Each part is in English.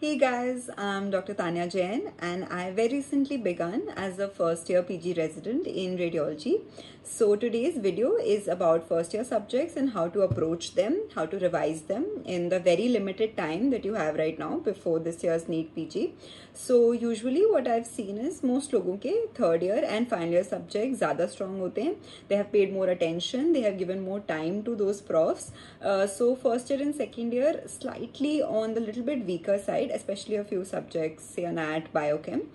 Hey guys, I'm Dr. Tanya Jain and I very recently begun as a first year PG resident in radiology. So today's video is about first year subjects and how to approach them, how to revise them in the very limited time that you have right now before this year's NEET PG. So usually what I've seen is most लोगों के third year and final year subjects ज़्यादा strong होते हैं. They have paid more attention, they have given more time to those profs. Uh, so first year and second year slightly on the little bit weaker side especially a few subjects, say anat, biochem.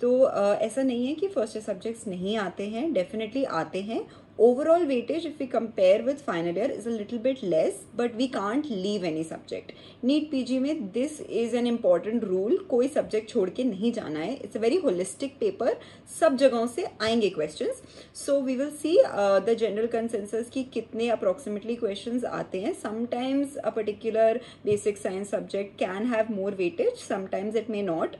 तो ऐसा नहीं है कि first year subjects नहीं आते हैं definitely आते हैं। Overall weightage if you compare with final year is a little bit less but we can't leave any subject NEET PG में this is an important rule कोई सब्जेक्ट छोड़ के नहीं जाना है। It's a very holistic paper सब जगहों से आएँगे question so we will see the general consensus की कितने अप्रोक्सीमेटली क्वेश्चन आते हैं। Sometimes a particular basic science subject can have more weightage sometimes it may not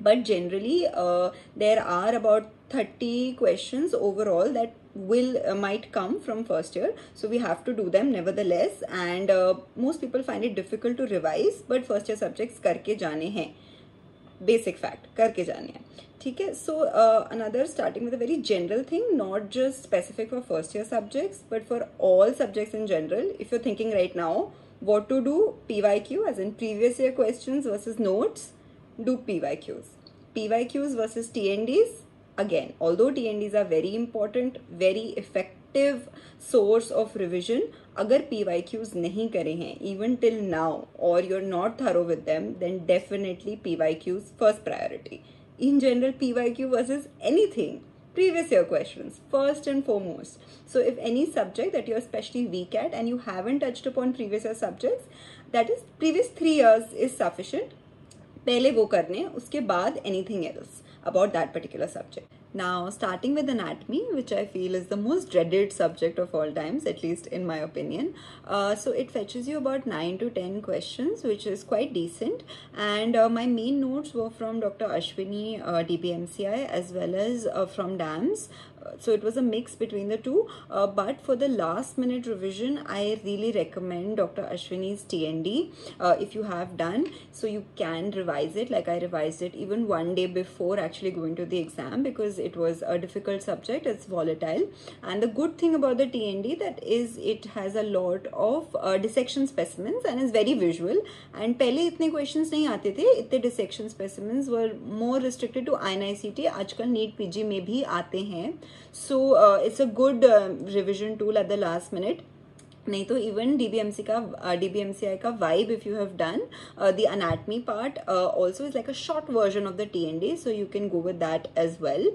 but generally uh, there are about 30 questions overall that will uh, might come from first year so we have to do them nevertheless and uh, most people find it difficult to revise but first year subjects करके जाने हैं basic fact करके जाने हैं ठीक है so uh, another starting with a very general thing not just specific for first year subjects but for all subjects in general if you're thinking right now what to do PYQ as in previous year questions versus notes do PYQs PYQs versus TNDs again although tnds are very important very effective source of revision agar pyqs kare hain even till now or you're not thorough with them then definitely pyqs first priority. In general pyq versus anything previous year questions first and foremost. So if any subject that you're especially weak at and you haven't touched upon previous year subjects that is previous 3 years is sufficient पहले वो करने उसके बाद anything else about that particular subject now starting with anatomy which I feel is the most dreaded subject of all times at least in my opinion so it fetches you about nine to ten question which is quite decent and my main notes वो from doctor Ashwini D B M C I as well as from DAMS so, it was a mix between the two. Uh, but for the last minute revision, I really recommend Dr. Ashwini's TND uh, if you have done. So, you can revise it like I revised it even one day before actually going to the exam because it was a difficult subject it's volatile and the good thing about the tnd that is it has a lot of uh, dissection specimens and is very visual and पहले इतने questions नहीं आते थे इतने dissection specimens were more restricted to INICT आजकल NEET PG में भी आते हैं so uh, it's a good uh, revision tool at the last minute नहीं तो इवन डीबीएमसी का डीबीएमसीआई का vibe if you have done the anatomy part also is like a short version of the T N D so you can go with that as well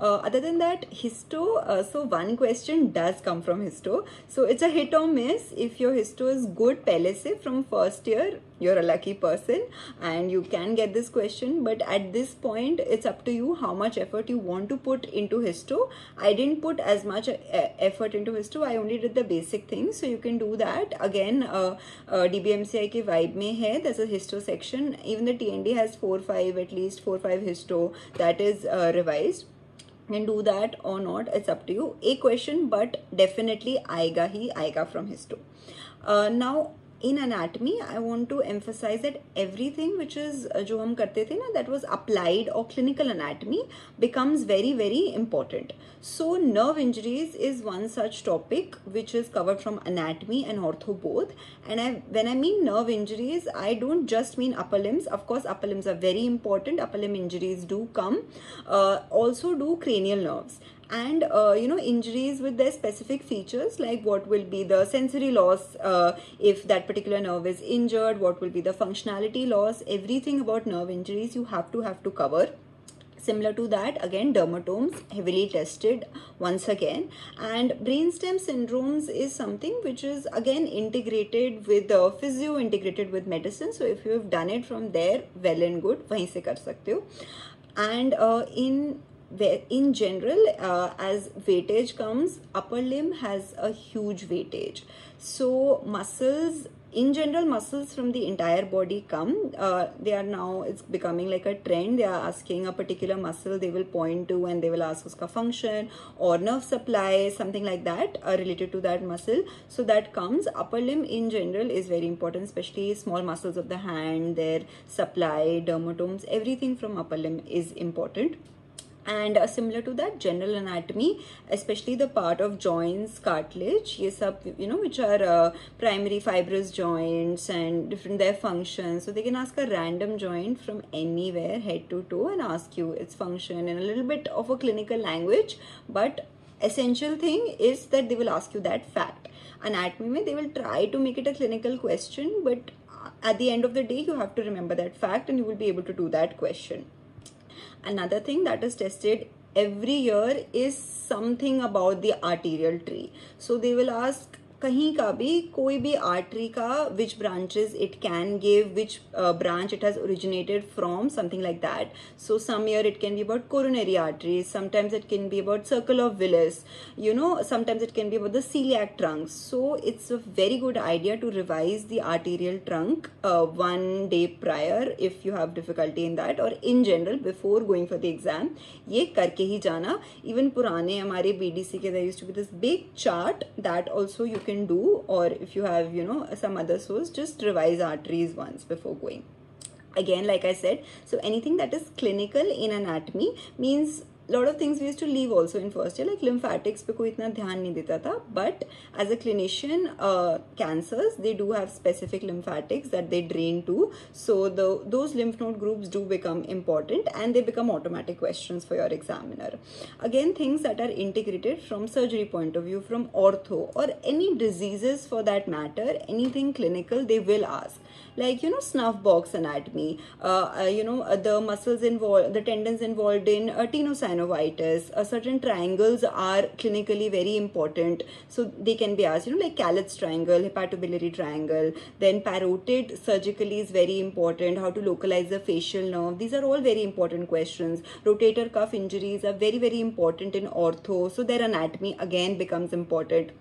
other than that histo so one question does come from histo so it's a hit और miss if your histo is good पहले से from first year you're a lucky person and you can get this question but at this point it's up to you how much effort you want to put into histo. I didn't put as much uh, effort into histo. I only did the basic things so you can do that. Again uh, uh, dbmci ke vibe mein hai. There's a histo section. Even the tnd has 4 5 at least 4 5 histo that is uh, revised. And do that or not. It's up to you. A question but definitely aega hi aega from histo. Uh, now in anatomy i want to emphasize that everything which is jo hum karte the na that was applied or clinical anatomy becomes very very important. So nerve injuries is one such topic which is covered from anatomy and ortho both. And I, when i mean nerve injuries i don't just mean upper limbs. Of course upper limbs are very important. Upper limb injuries do come. Uh, also do cranial nerves and uh, you know injuries with their specific features like what will be the sensory loss uh, if that particular nerve is injured what will be the functionality loss everything about nerve injuries you have to have to cover. Similar to that again dermatomes heavily tested once again. And brainstem syndromes is something which is again integrated with uh, physio integrated with medicine. So if you have done it from there well and good and uh, in in general uh, as weightage comes upper limb has a huge weightage. So muscles in general muscles from the entire body come. Uh, they are now it's becoming like a trend. They are asking a particular muscle they will point to and they will ask uska function or nerve supply something like that uh, related to that muscle. So that comes. Upper limb in general is very important especially small muscles of the hand their supply dermatomes everything from upper limb is important and uh, similar to that general anatomy especially the part of joints cartilage yes up you know which are uh, primary fibrous joints and different their functions. So they can ask a random joint from anywhere head to toe and ask you its function in a little bit of a clinical language. But essential thing is that they will ask you that fact. Anatomy they will try to make it a clinical question but at the end of the day you have to remember that fact and you will be able to do that question another thing that is tested every year is something about the arterial tree. So they will ask कहीं का भी कोई भी artery का which branches it can give which branch it has originated from something like that so some year it can be about coronary arteries sometimes it can be about circle of Willis you know sometimes it can be about the celiac trunk so it's a very good idea to revise the arterial trunk one day prior if you have difficulty in that or in general before going for the exam ये करके ही जाना. Even पुराने हमारे B D C के there to be this big chart that also you can do or if you have you know some other source just revise arteries once before going. Again like i said so anything that is clinical in anatomy means lot of things we used to leave also in first year like lymphatics पे कोई इतना ध्यान नहीं देता था but as a clinician uh, cancers they do have specific lymphatics that they drain to so the those lymph node groups do become important and they become automatic questions for your examiner again things that are integrated from surgery point of view from ortho or any diseases for that matter anything clinical they will ask like you know snuff box anatomy uh, uh, you know uh, the muscles involved the tendons involved in uh, tenosynovitis uh, certain triangles are clinically very important. So they can be asked you know like Calot's triangle hepatobiliary triangle then parotid surgically is very important how to localize the facial nerve. These are all very important questions. Rotator cuff injuries are very very important in ortho. So their anatomy again becomes important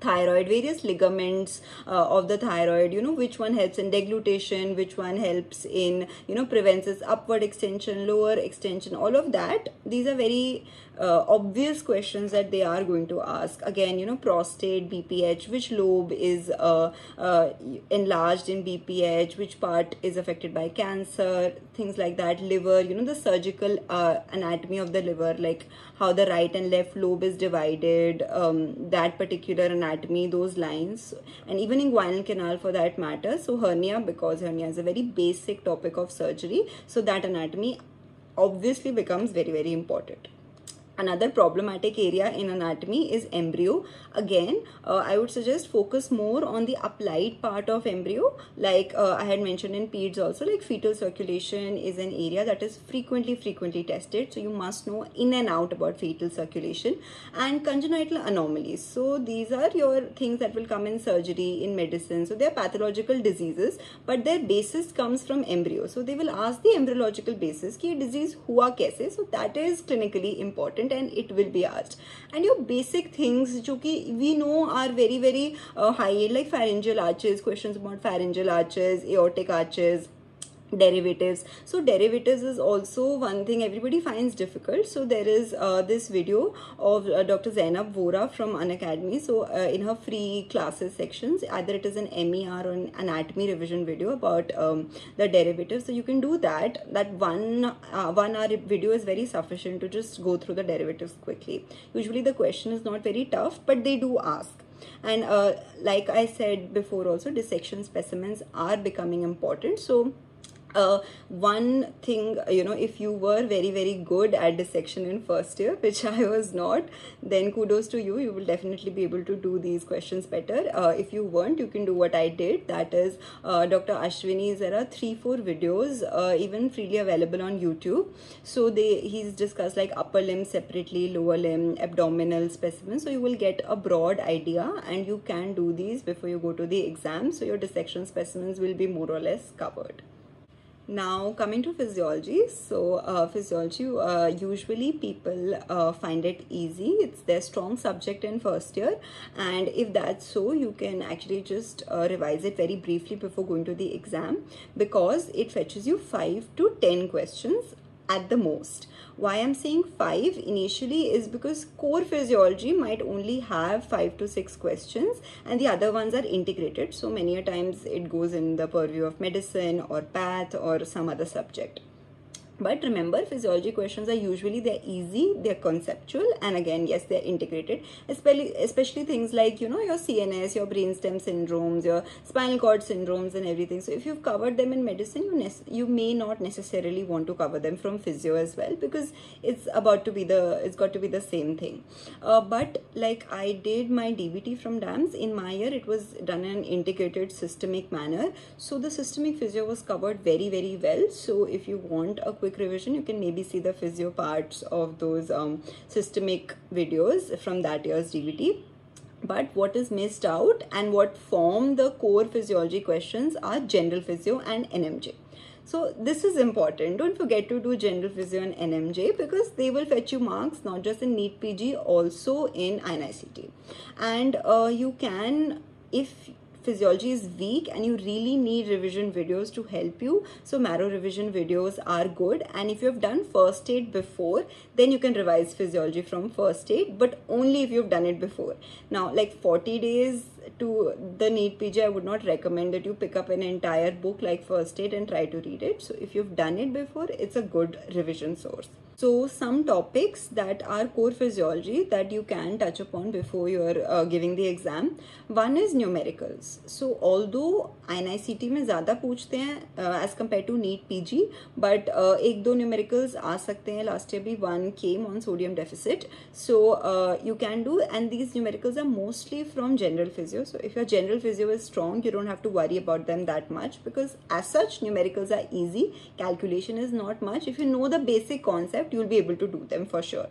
thyroid various ligaments uh, of the thyroid you know which one helps in deglutition which one helps in you know prevents its upward extension lower extension all of that. These are very uh, obvious questions that they are going to ask. Again you know prostate bph which lobe is uh, uh, enlarged in bph which part is affected by cancer things like that. Liver you know the surgical uh, anatomy of the liver like how the right and left lobe is divided um, that particular anatomy those lines and even in inguinal canal for that matter. So hernia because hernia is a very basic topic of surgery so that anatomy obviously becomes very very important another problematic area in anatomy is embryo. Again uh, i would suggest focus more on the applied part of embryo. Like uh, i had mentioned in peds also like fetal circulation is an area that is frequently frequently tested. So you must know in and out about fetal circulation and congenital anomalies. So these are your things that will come in surgery in medicine. So they are pathological diseases but their basis comes from embryo. So they will ask the embryological basis ki disease hua kaise? So that is clinically important and it will be asked. And your basic things which we know are very very uh, high like pharyngeal arches questions about pharyngeal arches aortic arches derivatives. So derivatives is also one thing everybody finds difficult. So there is uh, this video of uh, dr zainab vora from Unacademy so uh, in her free classes sections either it is an mer or an anatomy revision video about um, the derivatives. So you can do that. That one uh, one hour video is very sufficient to just go through the derivatives quickly. Usually the question is not very tough but they do ask. And uh, like i said before also dissection specimens are becoming important. So uh, one thing you know if you were very very good at dissection in first year which i was not then kudos to you. You will definitely be able to do these questions better. Uh, if you weren't you can do what i did. That is uh, dr ashwini's there are three four videos uh, even freely available on youtube. So they he's discussed like upper limb separately lower limb abdominal specimens. So you will get a broad idea and you can do these before you go to the exam. So your dissection specimens will be more or less covered Now coming to physiology, so uh, physiology uh, usually people uh, find it easy. It's their strong subject in first year, and if that's so, you can actually just uh, revise it very briefly before going to the exam because it fetches you five to ten questions at the most. Why I'm saying 5 initially is because core physiology might only have 5 to 6 questions and the other ones are integrated. So many a times it goes in the purview of medicine or path or some other subject but remember physiology questions are usually they're easy they're conceptual and again yes they're integrated. Especially especially things like you know your cns your brainstem syndromes your spinal cord syndromes and everything. So if you've covered them in medicine you you may not necessarily want to cover them from physio as well because it's about to be the it's got to be the same thing. Uh, but like i did my dbt from dams in my year it was done in an integrated systemic manner. So the systemic physio was covered very very well. So if you want a quick quick revision, you can maybe see the physio parts of those um, systemic videos from that year's DBT. But what is missed out and what form the core physiology questions are general physio and NMJ. So this is important. Don't forget to do general physio and NMJ because they will fetch you marks not just in NEET PG also in INICET. And uh, you can, if physiology is weak and you really need revision videos to help you. So marrow revision videos are good. And if you have done first aid before then you can revise physiology from first aid but only if you've done it before. Now like 40 days to the NEET PG, I would not recommend that you pick up an entire book like First Aid and try to read it. So if you've done it before, it's a good revision source. So some topics that are core physiology that you can touch upon before you're uh, giving the exam. One is numericals. So although INICET में ज़्यादा पूछते हैं uh, as compared to NEET PG, but uh, एक दो numericals आ सकते हैं. Last year भी one came on sodium deficit. So uh, you can do and these numericals are mostly from general physiology physio. So if your general physio is strong, you don't have to worry about them that much because as such numericals are easy. Calculation is not much. If you know the basic concept you'll be able to do them for sure.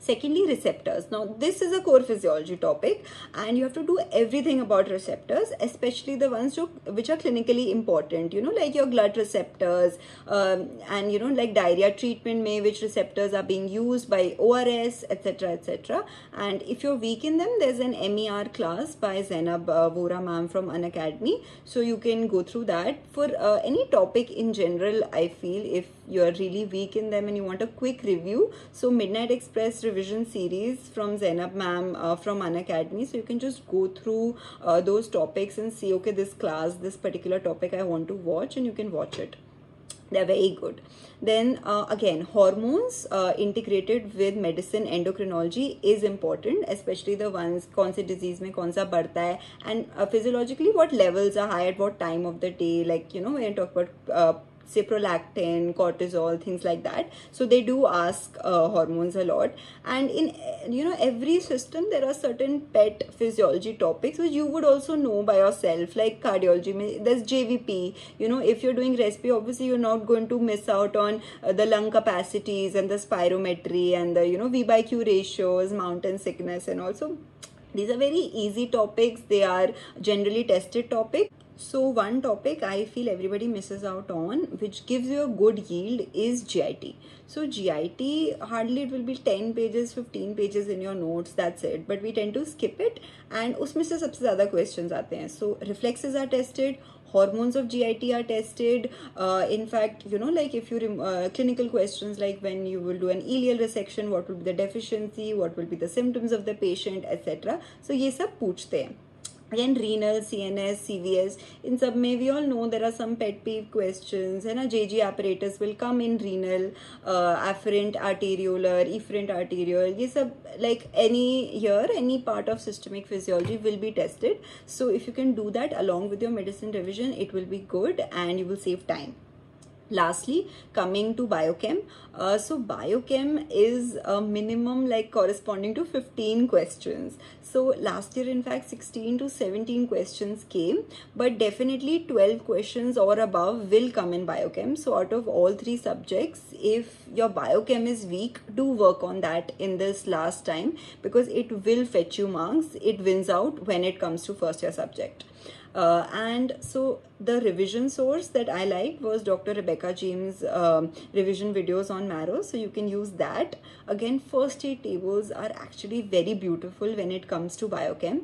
Secondly, receptors. Now, this is a core physiology topic and you have to do everything about receptors, especially the ones which are clinically important, you know, like your glut receptors um, and, you know, like diarrhea treatment may which receptors are being used by ORS, etc., etc. And if you're weak in them, there's an MER class by Zainab uh, Vora ma'am from Unacademy. So you can go through that. For uh, any topic in general, I feel if you're really weak in them and you want a quick review. So midnight express revision series from zainab ma'am uh, from Unacademy. So you can just go through uh, those topics and see okay this class this particular topic i want to watch and you can watch it. They're very good. Then uh, again hormones uh, integrated with medicine endocrinology is important especially the ones kaun disease mein kaun sa badhta hai and uh, physiologically what levels are high at what time of the day like you know when you talk about uh, say prolactin, cortisol, things like that. So they do ask uh, hormones a lot. And in you know every system there are certain pet physiology topics which you would also know by yourself, like cardiology. There's JVP. You know if you're doing respi, obviously you're not going to miss out on uh, the lung capacities and the spirometry and the you know V by Q ratios, mountain sickness, and also these are very easy topics. They are generally tested topics so one topic I feel everybody misses out on which gives you a good yield is GIT. So GIT hardly it will be 10 pages 15 pages in your notes that's it but we tend to skip it and उसमें से सबसे ज़्यादा questions आते हैं. So reflexes are tested hormones of GIT are tested. Uh, in fact, you know, like if you uh, clinical questions like when you will do an ileal resection, what will be the deficiency, what will be the symptoms of the patient, etc. So ये सब पूछते हैं again renal cns cvs in sub may we all know there are some pet peeve questions and a jg apparatus will come in renal uh, afferent arteriolar efferent arterial. Yes like any here any part of systemic physiology will be tested. So if you can do that along with your medicine revision it will be good and you will save time lastly coming to biochem uh, so biochem is a minimum like corresponding to 15 questions. So last year in fact 16 to 17 questions came but definitely 12 questions or above will come in biochem. So out of all three subjects if your biochem is weak do work on that in this last time because it will fetch you marks it wins out when it comes to first year subject Uh, and so the revision source that I liked was Dr. Rebecca James' um, revision videos on marrow. So you can use that. Again, first aid tables are actually very beautiful when it comes to biochem.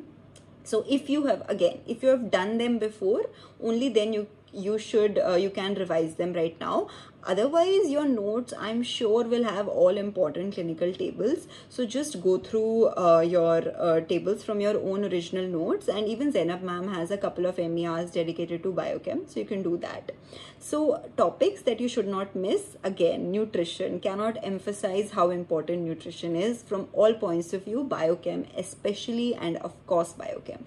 So if you have, again, if you have done them before, only then you you should uh, you can revise them right now otherwise your notes i'm sure will have all important clinical tables. So just go through uh, your uh, tables from your own original notes. And even Zainab ma'am has a couple of MERs dedicated to biochem so you can do that. So topics that you should not miss again nutrition. Cannot emphasize how important nutrition is from all points of view biochem especially and of course biochem.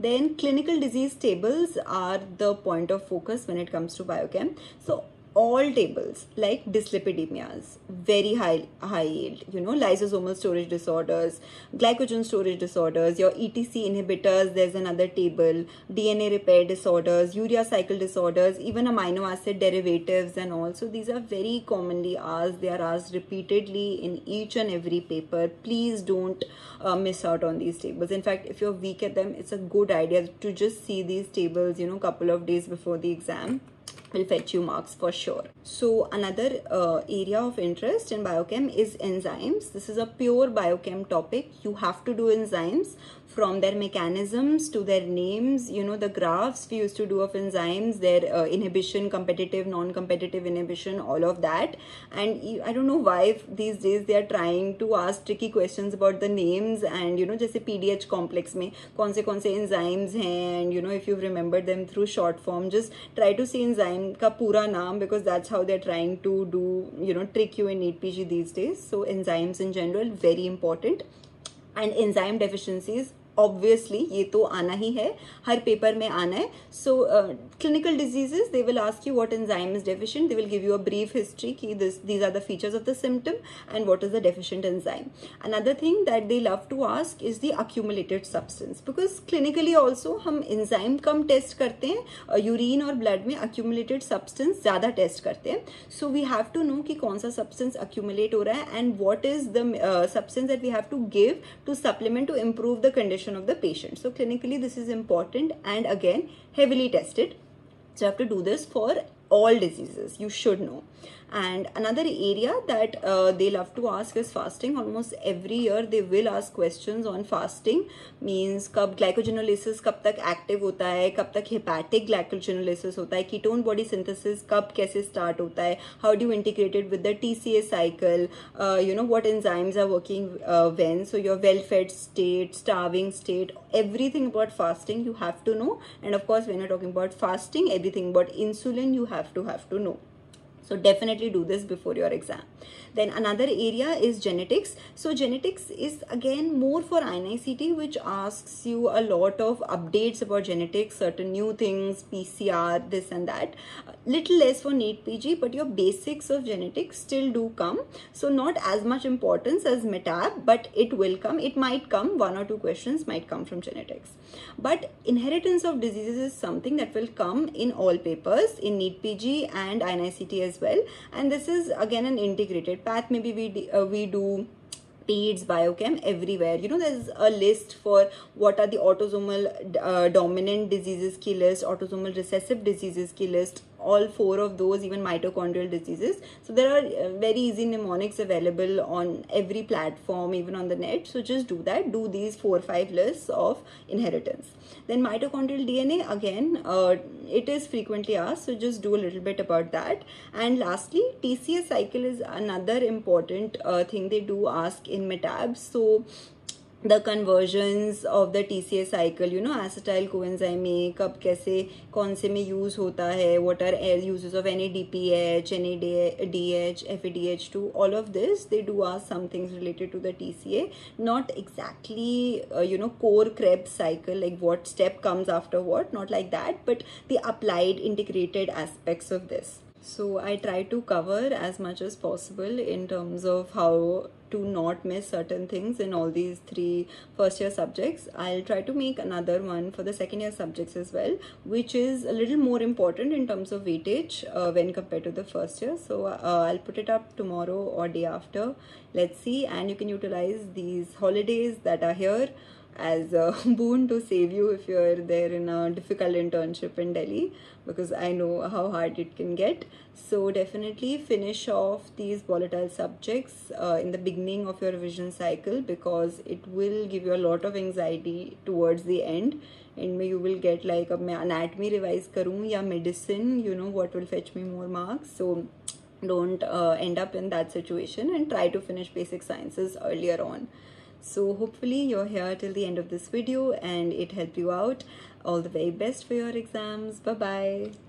Then clinical disease tables are the point of focus when it comes to biochem. So all tables like dyslipidemias, very high high yield, you know, lysosomal storage disorders, glycogen storage disorders, your ETC inhibitors, there's another table, DNA repair disorders, urea cycle disorders, even amino acid derivatives and also these are very commonly asked. They are asked repeatedly in each and every paper. Please don't uh, miss out on these tables. In fact, if you're weak at them, it's a good idea to just see these tables, you know, couple of days before the exam will fetch you marks for sure. So another uh, area of interest in biochem is enzymes. This is a pure biochem topic. You have to do enzymes from their mechanisms to their names, you know, the graphs we used to do of enzymes, their uh, inhibition, competitive, non-competitive inhibition, all of that. And I don't know why these days they are trying to ask tricky questions about the names and, you know, just PDH complex mein kaun enzymes and, you know, if you've remembered them through short form, just try to see enzyme ka pura naam because that's how they're trying to do, you know, trick you in NEET PG these days. So enzymes in general, very important and enzyme deficiencies obviously ये तो आना ही है, हर paper में आना है. So clinical diseases they will ask you what enzyme is deficient they will give you a brief history की this these are the features of the symptom and what is the deficient enzyme another thing that they love to ask is the accumulated substance because clinically also हम enzyme कम test करते हैं urine और blood में accumulated substance ज़्यादा test करते हैं. So we have to know कि कौन सा सब्सटेंस अक्यूमुलेट हो रहा है and what is the substance that we have to give to supplement to improve the condition of the patient. So clinically this is important and again heavily tested. So you have to do this for all diseases. You should know and another area that uh, they love to ask is fasting almost every year they will ask questions on fasting means कब glycogenolysis कब तक active होता है कब तक hepatic glycogenolysis होता है ketone body synthesis कब कैसे start होता है how do you integrate it with the TCA cycle uh, you know what enzymes are working uh, when so your well fed state starving state everything about fasting you have to know and of course when you're talking about fasting everything about insulin you have to have to know so definitely do this before your exam. Then another area is genetics. So genetics is again more for INICET which asks you a lot of updates about genetics, certain new things, PCR, this and that. Little less for NEET PG but your basics of genetics still do come. So not as much importance as METAB but it will come. It might come, one or two questions might come from genetics. But inheritance of diseases is something that will come in all papers in NEET PG and INICET as well and this is again an integrated path maybe we uh, we do peds biochem everywhere you know there's a list for what are the autosomal uh, dominant diseases key list autosomal recessive diseases key list all four of those even mitochondrial diseases. So there are uh, very easy mnemonics available on every platform even on the net. So just do that. Do these four or five lists of inheritance. Then mitochondrial dna again uh, it is frequently asked. So just do a little bit about that. And lastly tca cycle is another important uh, thing they do ask in metabs. So the conversions of the TCA cycle, you know, acetyl coenzyme में कब कैसे कौन से में use होता है what are uses of NADPH, NADH, FADH2, all of this, they do ask some things related to the TCA, not exactly, uh, you know, core Krebs cycle, like what step comes after what, not like that, but the applied integrated aspects of this. So I try to cover as much as possible in terms of how to not miss certain things in all these three first year subjects. I'll try to make another one for the second year subjects as well, which is a little more important in terms of weightage uh, when compared to the first year. So uh, I'll put it up tomorrow or day after. Let's see. And you can utilize these holidays that are here as a boon to save you if you're there in a difficult internship in Delhi because I know how hard it can get. So definitely finish off these volatile subjects uh, in the beginning of your revision cycle because it will give you a lot of anxiety towards the end. And you will get like a anatomy revise karu ya medicine you know what will fetch me more marks. So don't uh, end up in that situation and try to finish basic sciences earlier on so hopefully you're here till the end of this video and it helped you out. All the very best for your exams. Bye bye